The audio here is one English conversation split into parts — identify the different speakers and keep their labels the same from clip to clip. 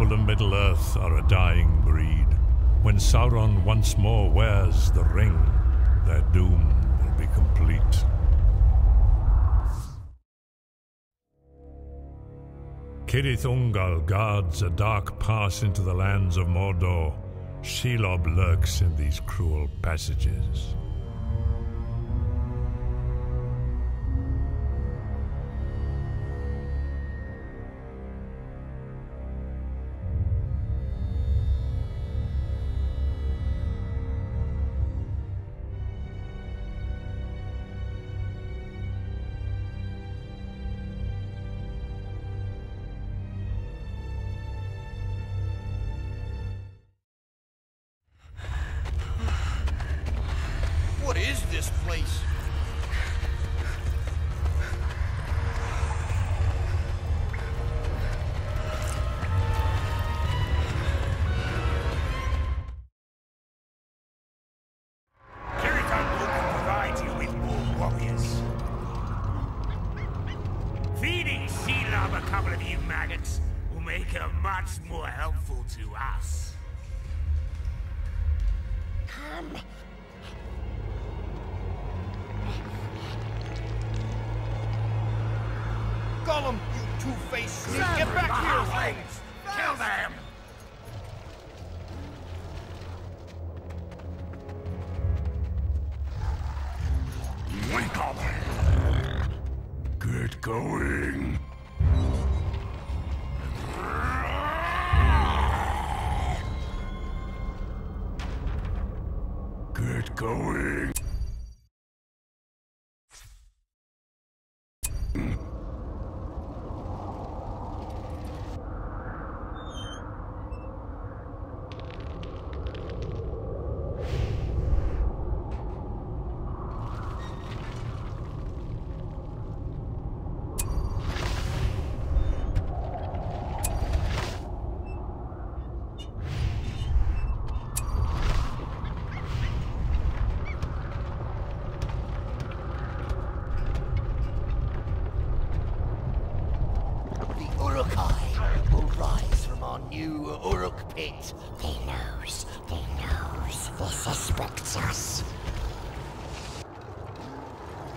Speaker 1: people of Middle-earth are a dying breed. When Sauron once more wears the ring, their doom will be complete. Cirith Ungol guards a dark pass into the lands of Mordor. Shelob lurks in these cruel passages.
Speaker 2: Her much more helpful to us.
Speaker 3: Come.
Speaker 4: Two-faced sneak! Get back here!
Speaker 2: Kill
Speaker 3: Uruk. They knows, they knows. They suspect us.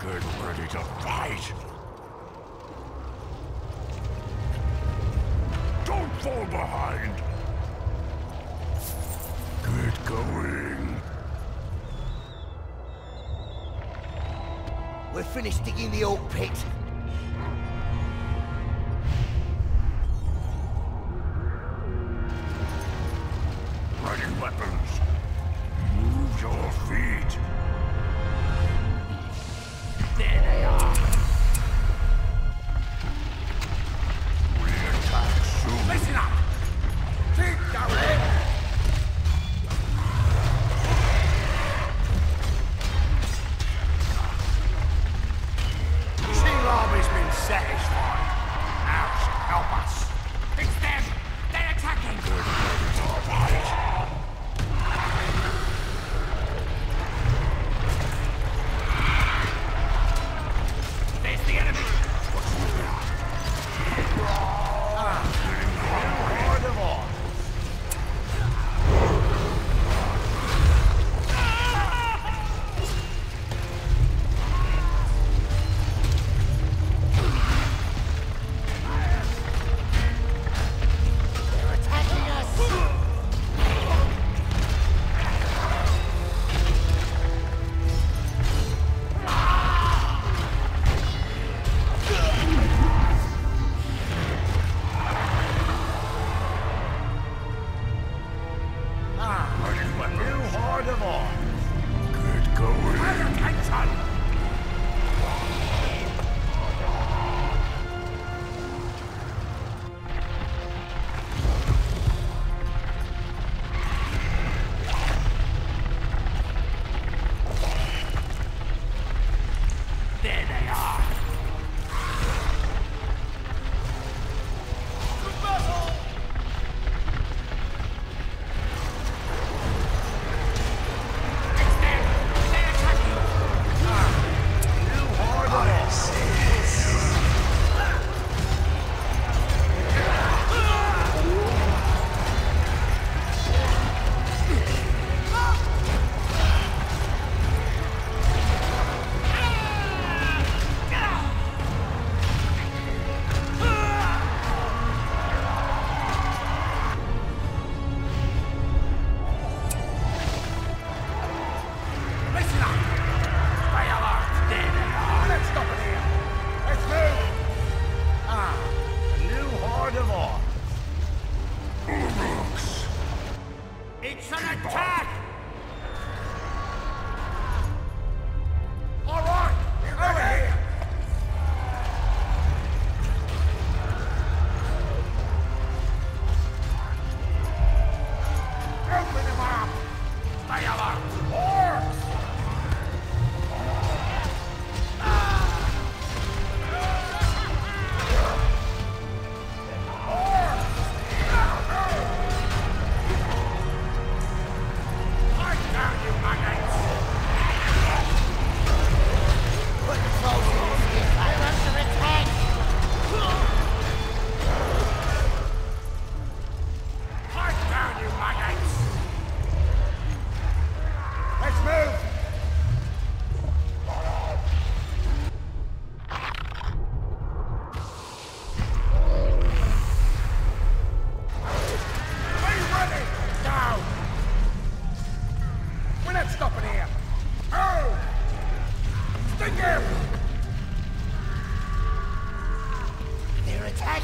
Speaker 2: Get ready to fight! Don't fall behind! Get going!
Speaker 3: We're finished digging the orc pit.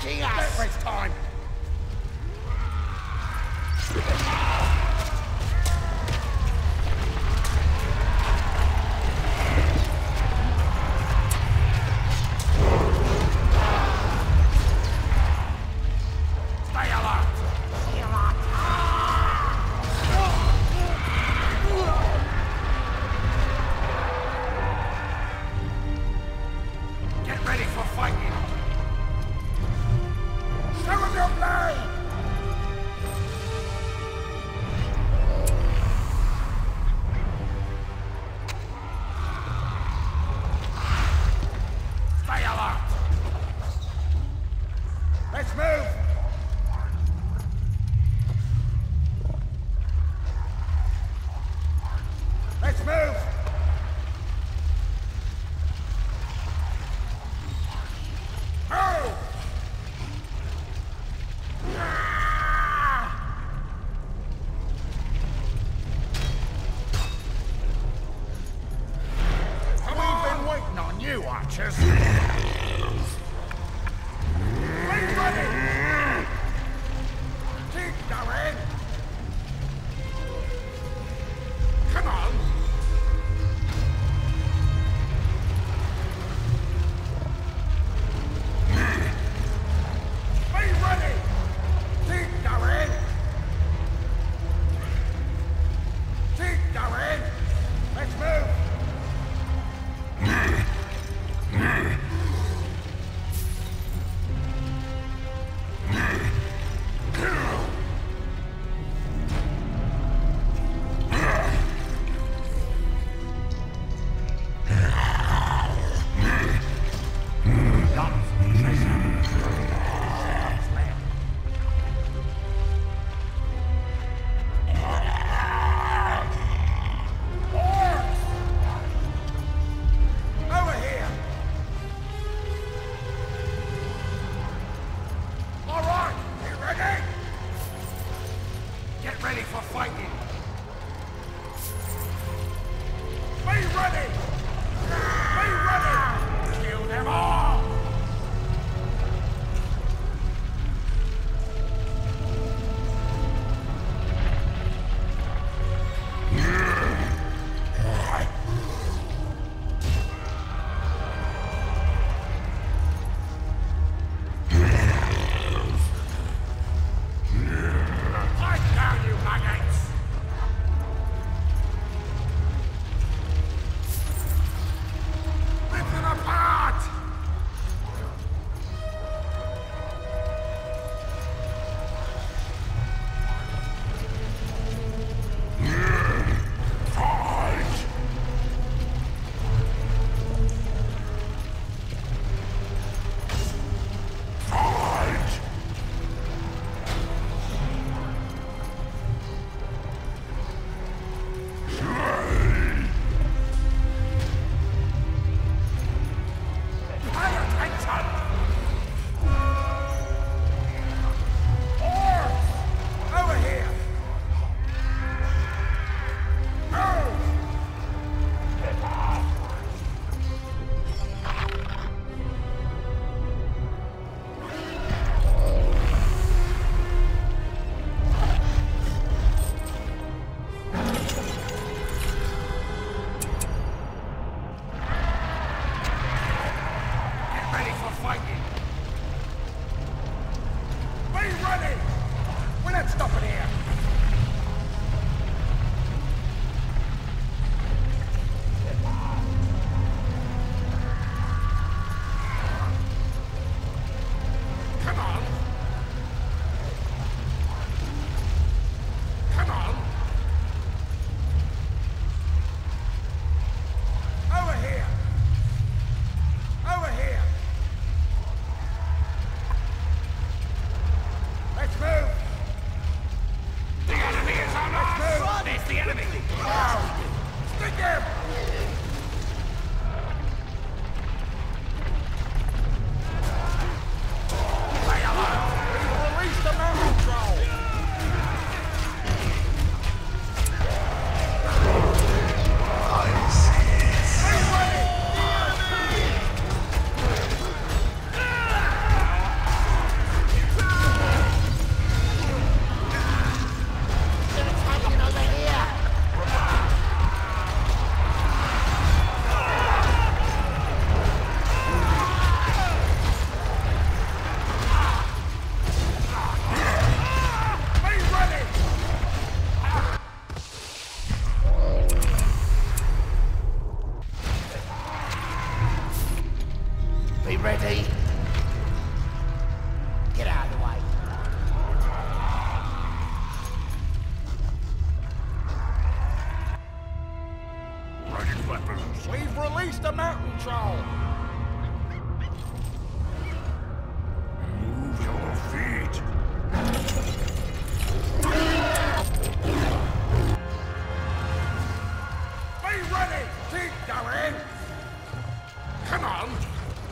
Speaker 3: Attacking us!
Speaker 2: Alert!
Speaker 4: Let's move!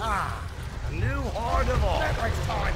Speaker 4: Ah, a new horde of all. That takes time.